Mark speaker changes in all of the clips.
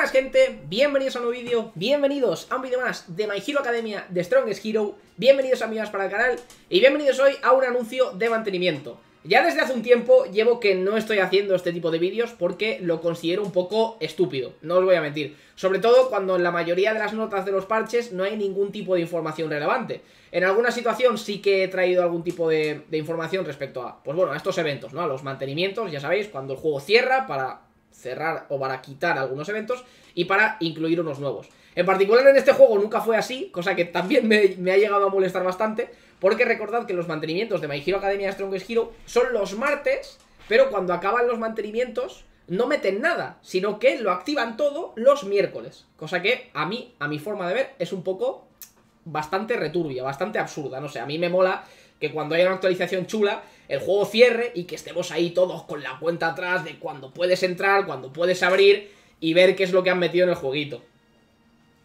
Speaker 1: buenas gente, bienvenidos a un nuevo vídeo, bienvenidos a un vídeo más de My Hero Academia de Strongest Hero. Bienvenidos amigas para el canal. Y bienvenidos hoy a un anuncio de mantenimiento. Ya desde hace un tiempo llevo que no estoy haciendo este tipo de vídeos porque lo considero un poco estúpido, no os voy a mentir. Sobre todo cuando en la mayoría de las notas de los parches no hay ningún tipo de información relevante. En alguna situación sí que he traído algún tipo de, de información respecto a, pues bueno, a estos eventos, ¿no? A los mantenimientos, ya sabéis, cuando el juego cierra para cerrar o para quitar algunos eventos y para incluir unos nuevos. En particular en este juego nunca fue así, cosa que también me, ha llegado a molestar bastante, porque recordad que los mantenimientos de My Hero Academia Strongest Hero son los martes, pero cuando acaban los mantenimientos no meten nada, sino que lo activan todo los miércoles. Cosa que a mí, a mi forma de ver, es un poco bastante returbia, bastante absurda. No sé, a mí me mola que cuando haya una actualización chula, el juego cierre y que estemos ahí todos con la cuenta atrás de cuando puedes entrar, cuando puedes abrir y ver qué es lo que han metido en el jueguito.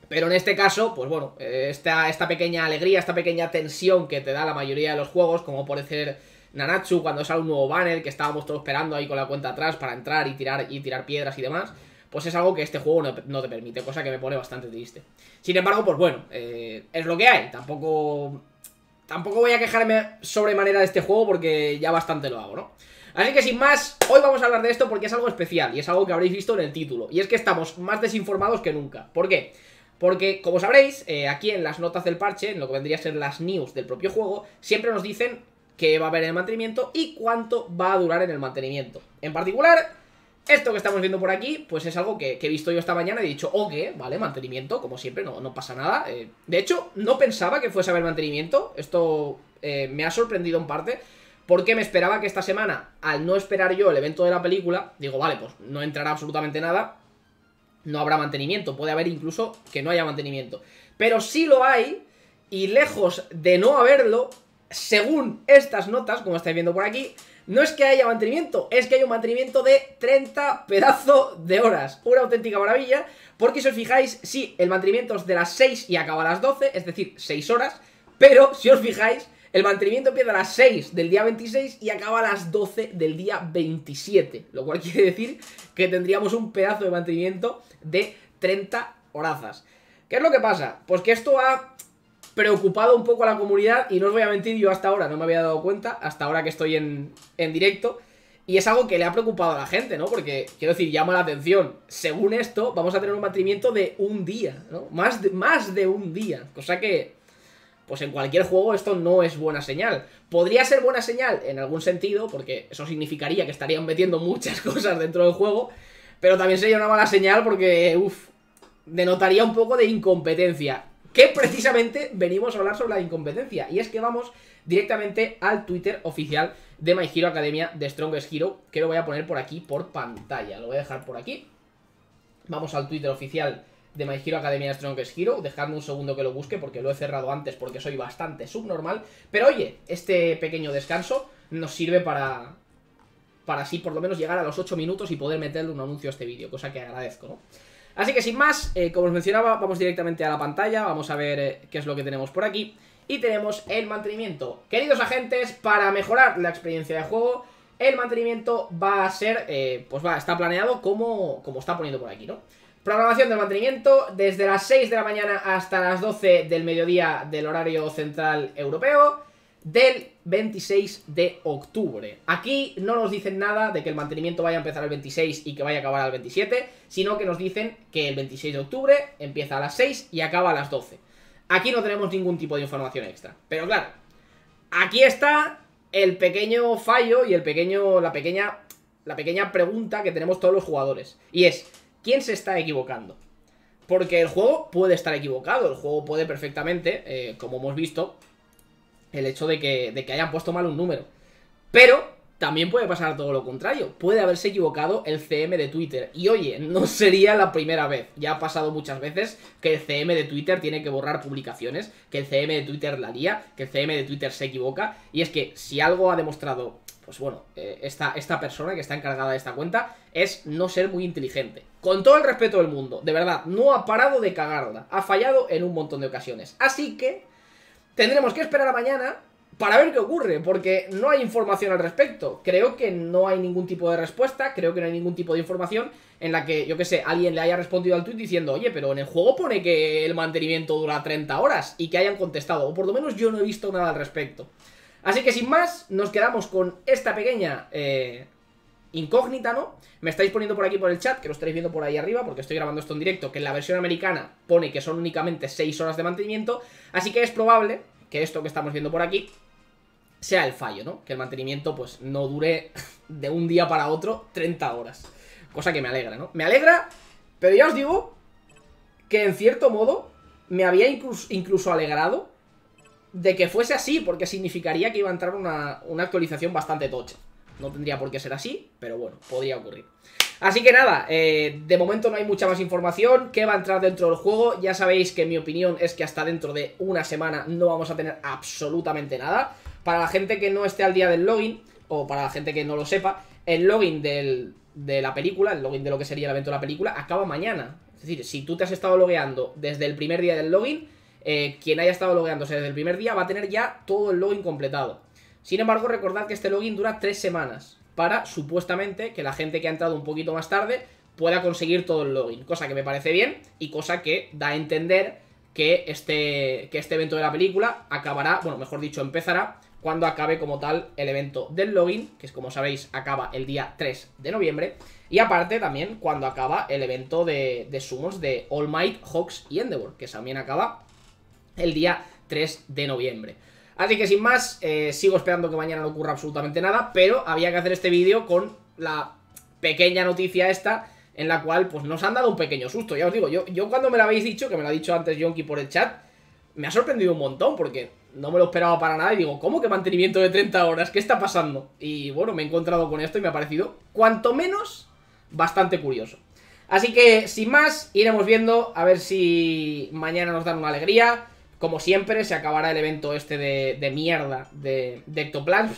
Speaker 1: Pero en este caso, pues bueno, esta, esta pequeña alegría, esta pequeña tensión que te da la mayoría de los juegos, como puede ser Nanatsu cuando sale un nuevo banner que estábamos todos esperando ahí con la cuenta atrás para entrar y tirar, y tirar piedras y demás, pues es algo que este juego no, te permite, cosa que me pone bastante triste. Sin embargo, pues bueno, eh, es lo que hay, tampoco tampoco voy a quejarme sobremanera de este juego porque ya bastante lo hago, ¿no? Así que sin más, hoy vamos a hablar de esto porque es algo especial y es algo que habréis visto en el título. Y es que estamos más desinformados que nunca. ¿Por qué? Porque, como sabréis, eh, aquí en las notas del parche, en lo que vendría a ser las news del propio juego, siempre nos dicen qué va a haber en el mantenimiento y cuánto va a durar en el mantenimiento. En particular, esto que estamos viendo por aquí, pues es algo que, he visto yo esta mañana y he dicho, ok, vale, mantenimiento, como siempre, no, no pasa nada. Eh, de hecho, no pensaba que fuese a haber mantenimiento, esto eh, me ha sorprendido en parte, porque me esperaba que esta semana, al no esperar yo el evento de la película, digo, vale, pues no entrará absolutamente nada, no habrá mantenimiento, puede haber incluso que no haya mantenimiento. Pero sí lo hay, y lejos de no haberlo, según estas notas, como estáis viendo por aquí, no es que haya mantenimiento, es que hay un mantenimiento de 30 pedazos de horas. Una auténtica maravilla, porque si os fijáis, sí, el mantenimiento es de las 6 y acaba a las 12, es decir, 6 horas, pero si os fijáis, el mantenimiento empieza a las 6 del día 26 y acaba a las 12 del día 27, lo cual quiere decir que tendríamos un pedazo de mantenimiento de 30 horazas. ¿Qué es lo que pasa? Pues que esto ha preocupado un poco a la comunidad y no os voy a mentir, yo hasta ahora no me había dado cuenta, hasta ahora que estoy en, en directo. Y es algo que le ha preocupado a la gente, ¿no? Porque, quiero decir, llama la atención. Según esto, vamos a tener un mantenimiento de un día, ¿no? Más de, más de un día. Cosa que, pues en cualquier juego esto no es buena señal. Podría ser buena señal en algún sentido, porque eso significaría que estarían metiendo muchas cosas dentro del juego. Pero también sería una mala señal porque, uff, denotaría un poco de incompetencia que precisamente venimos a hablar sobre la incompetencia. Y es que vamos directamente al Twitter oficial de My Hero Academia de Strongest Hero, que lo voy a poner por aquí por pantalla. Lo voy a dejar por aquí. Vamos al Twitter oficial de My Hero Academia de Strongest Hero. Dejadme un segundo que lo busque porque lo he cerrado antes porque soy bastante subnormal. Pero oye, este pequeño descanso nos sirve para, para así por lo menos llegar a los 8 minutos y poder meterle un anuncio a este vídeo, cosa que agradezco, ¿no? Así que sin más, eh, como os mencionaba, vamos directamente a la pantalla, vamos a ver eh, qué es lo que tenemos por aquí. Y tenemos el mantenimiento. Queridos agentes, para mejorar la experiencia de juego, el mantenimiento va a ser, eh, pues va, está planeado como, como está poniendo por aquí, ¿no? Programación del mantenimiento desde las 6 de la mañana hasta las 12 del mediodía del horario central europeo del 26 de octubre. Aquí no nos dicen nada de que el mantenimiento vaya a empezar el 26 y que vaya a acabar al 27, sino que nos dicen que el 26 de octubre empieza a las 6 y acaba a las 12. Aquí no tenemos ningún tipo de información extra. Pero claro, aquí está el pequeño fallo y el pequeño, la pequeña, la pequeña pregunta que tenemos todos los jugadores. Y es, ¿quién se está equivocando? Porque el juego puede estar equivocado, el juego puede perfectamente, eh, como hemos visto, el hecho de que, de que hayan puesto mal un número. Pero también puede pasar todo lo contrario. Puede haberse equivocado el CM de Twitter. Y oye, no sería la primera vez. Ya ha pasado muchas veces que el CM de Twitter tiene que borrar publicaciones, que el CM de Twitter la lía, que el CM de Twitter se equivoca. Y es que si algo ha demostrado, pues bueno, eh, esta, esta persona que está encargada de esta cuenta es no ser muy inteligente. Con todo el respeto del mundo, de verdad, no ha parado de cagarla. Ha fallado en un montón de ocasiones. Así que Tendremos que esperar a mañana para ver qué ocurre, porque no hay información al respecto. Creo que no hay ningún tipo de respuesta, creo que no hay ningún tipo de información en la que, yo que sé, alguien le haya respondido al tweet diciendo, oye, pero en el juego pone que el mantenimiento dura 30 horas y que hayan contestado, o por lo menos yo no he visto nada al respecto. Así que sin más, nos quedamos con esta pequeña eh, incógnita, ¿no? Me estáis poniendo por aquí por el chat, que lo estaréis viendo por ahí arriba, porque estoy grabando esto en directo, que en la versión americana pone que son únicamente 6 horas de mantenimiento, así que es probable que esto que estamos viendo por aquí sea el fallo, ¿no? Que el mantenimiento pues no dure de un día para otro 30 horas. Cosa que me alegra, ¿no? Me alegra, pero ya os digo que en cierto modo me había incluso, incluso alegrado de que fuese así, porque significaría que iba a entrar una, una actualización bastante tocha. No tendría por qué ser así, pero bueno, podría ocurrir. Así que nada, eh, de momento no hay mucha más información. ¿Qué va a entrar dentro del juego? Ya sabéis que mi opinión es que hasta dentro de una semana no vamos a tener absolutamente nada. Para la gente que no esté al día del login, o para la gente que no lo sepa, el login de la película, el login de lo que sería el evento de la película, acaba mañana. Es decir, si tú te has estado logueando desde el primer día del login, eh, quien haya estado logueándose desde el primer día va a tener ya todo el login completado. Sin embargo, recordad que este login dura tres semanas para, supuestamente, que la gente que ha entrado un poquito más tarde pueda conseguir todo el login. Cosa que me parece bien y cosa que da a entender que este, que este evento de la película acabará, bueno, mejor dicho, empezará cuando acabe como tal el evento del login, que es como sabéis acaba el día 3 de noviembre, y aparte también cuando acaba el evento de, de sumos de All Might, Hawks y Endeavor, que también acaba el día 3 de noviembre. Así que sin más, eh, sigo esperando que mañana no ocurra absolutamente nada, pero había que hacer este vídeo con la pequeña noticia esta en la cual pues nos han dado un pequeño susto. Ya os digo, yo, yo cuando me lo habéis dicho, que me lo ha dicho antes Yonki por el chat, me ha sorprendido un montón porque no me lo esperaba para nada y digo, ¿cómo que mantenimiento de 30 horas? ¿Qué está pasando? Y bueno, me he encontrado con esto y me ha parecido, cuanto menos, bastante curioso. Así que, sin más, iremos viendo a ver si mañana nos dan una alegría. Como siempre, se acabará el evento este de, mierda de, de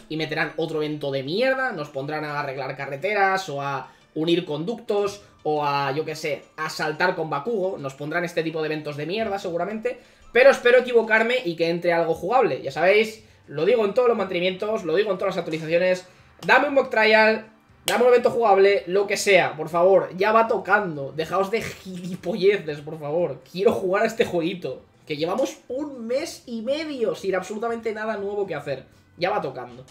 Speaker 1: y meterán otro evento de mierda. Nos pondrán a arreglar carreteras o a unir conductos o a, yo qué sé, a saltar con Bakugo. Nos pondrán este tipo de eventos de mierda seguramente. Pero espero equivocarme y que entre algo jugable. Ya sabéis, lo digo en todos los mantenimientos, lo digo en todas las actualizaciones. Dame un mock trial, dame un evento jugable, lo que sea, por favor. Ya va tocando. Dejaos de gilipolleces, por favor. Quiero jugar a este jueguito. Que llevamos un mes y medio sin absolutamente nada nuevo que hacer. Ya va tocando.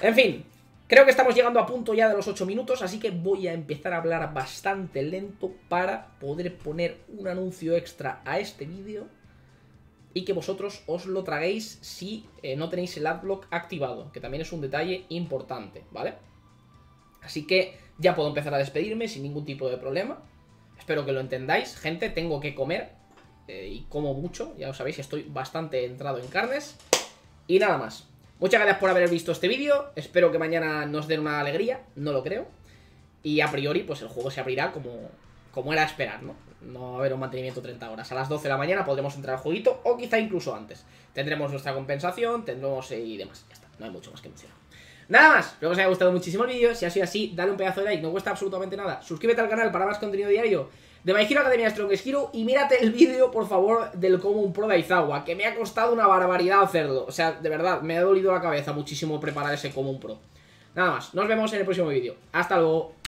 Speaker 1: En fin, creo que estamos llegando a punto ya de los 8 minutos, así que voy a empezar a hablar bastante lento para poder poner un anuncio extra a este vídeo y que vosotros os lo traguéis si eh, no tenéis el adblock activado, que también es un detalle importante, ¿vale? Así que ya puedo empezar a despedirme sin ningún tipo de problema. Espero que lo entendáis. Gente, tengo que comer eh, y como mucho, ya lo sabéis, estoy bastante entrado en carnes. Y nada más. Muchas gracias por haber visto este vídeo. Espero que mañana nos den una alegría, no lo creo. Y a priori, pues el juego se abrirá como, como era esperar, ¿no? No va a haber un mantenimiento 30 horas. A las 12 de la mañana podremos entrar al jueguito o quizá incluso antes. Tendremos nuestra compensación, tendremos eh, y demás. Ya está, no hay mucho más que mencionar. Nada más, espero que os haya gustado muchísimo el vídeo. Si ha sido así, dale un pedazo de like, no cuesta absolutamente nada. Suscríbete al canal para más contenido diario de My Hero Academia Strongest Hero y mírate el vídeo, por favor, del Common Pro de Aizawa, que me ha costado una barbaridad hacerlo. O sea, de verdad, me ha dolido la cabeza muchísimo preparar ese Common Pro. Nada más, nos vemos en el próximo vídeo. Hasta luego.